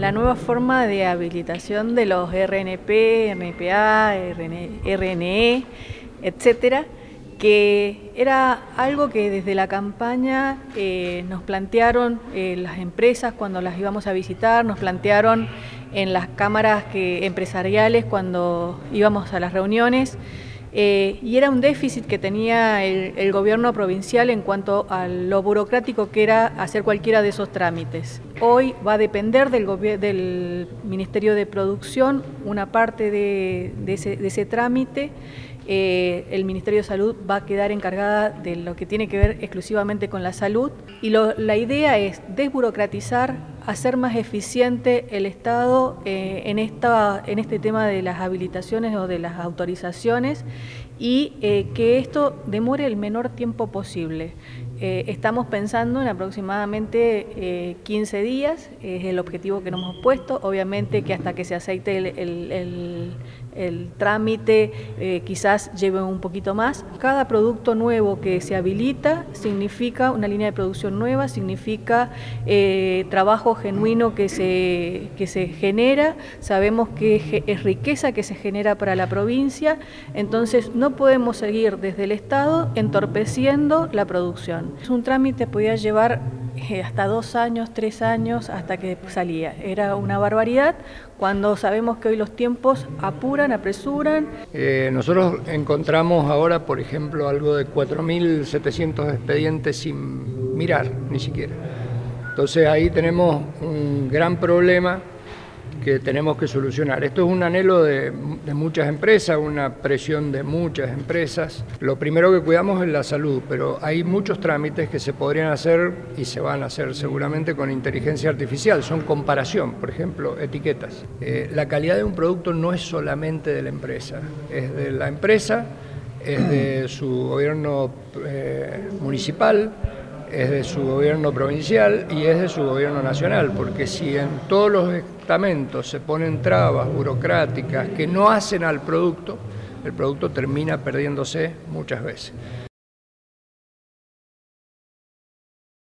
la nueva forma de habilitación de los RNP, RNPA, RNE, etcétera, que era algo que desde la campaña eh, nos plantearon eh, las empresas cuando las íbamos a visitar, nos plantearon en las cámaras que, empresariales cuando íbamos a las reuniones. Eh, y era un déficit que tenía el, gobierno provincial en cuanto a lo burocrático que era hacer cualquiera de esos trámites. Hoy va a depender del, del Ministerio de Producción una parte de, ese, trámite. Eh, el Ministerio de Salud va a quedar encargada de lo que tiene que ver exclusivamente con la salud y la idea es desburocratizar hacer más eficiente el Estado eh, en, esta, en este tema de las habilitaciones o de las autorizaciones y eh, que esto demore el menor tiempo posible. Eh, estamos pensando en aproximadamente 15 días, es el objetivo que nos hemos puesto, obviamente que hasta que se aceite el el trámite quizás lleve un poquito más. Cada producto nuevo que se habilita significa una línea de producción nueva, significa trabajo genuino que se, que se genera, sabemos que es riqueza que se genera para la provincia, entonces no podemos seguir desde el Estado entorpeciendo la producción. Un trámite podía llevar eh, hasta dos años, tres años, hasta que salía. Era una barbaridad cuando sabemos que hoy los tiempos apuran, apresuran. Eh, nosotros encontramos ahora, por ejemplo, algo de 4.700 expedientes sin mirar, ni siquiera. Entonces ahí tenemos un gran problema que tenemos que solucionar. Esto es un anhelo de, muchas empresas, una presión de muchas empresas. Lo primero que cuidamos es la salud, pero hay muchos trámites que se podrían hacer y se van a hacer seguramente con inteligencia artificial. Son comparación, por ejemplo, etiquetas. Eh, la calidad de un producto no es solamente de la empresa, es de la empresa, es de su gobierno eh, municipal, es de su gobierno provincial y es de su gobierno nacional, porque si en todos los estamentos se ponen trabas burocráticas que no hacen al producto, el producto termina perdiéndose muchas veces.